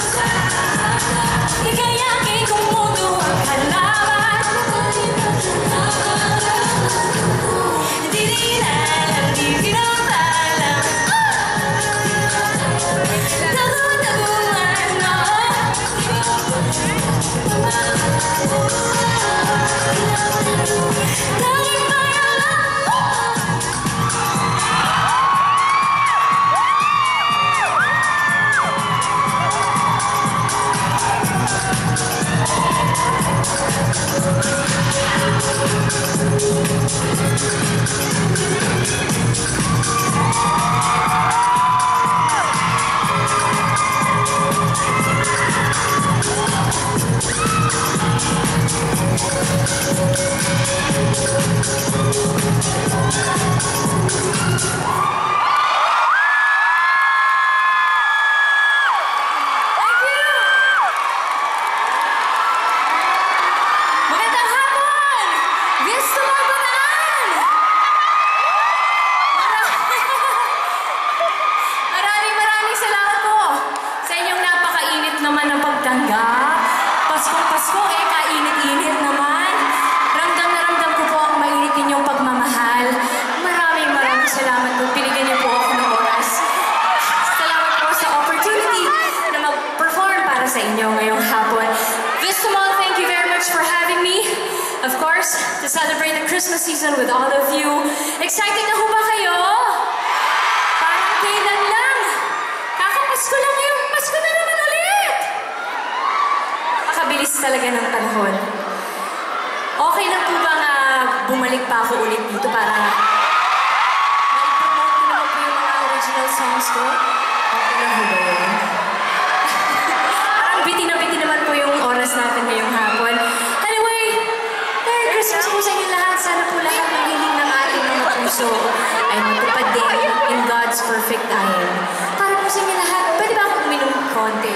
outside. Christmas season with all of you. Excited na ho ba kayo? Parang kailan lang. Kakapasko lang ngayon. Pasko na naman ulit. Pakabilis talaga ng panahon. Okay lang po bang uh, bumalik pa ako ulit dito para ma-promote ko naman po yung mga original songs ko? Okay lang ho ba yun? Parang biti na biti naman po yung oras natin ngayong hapon. puso ay matupad din in God's perfect time. Para po sa inyo lahat, pwede ba akong minum konti?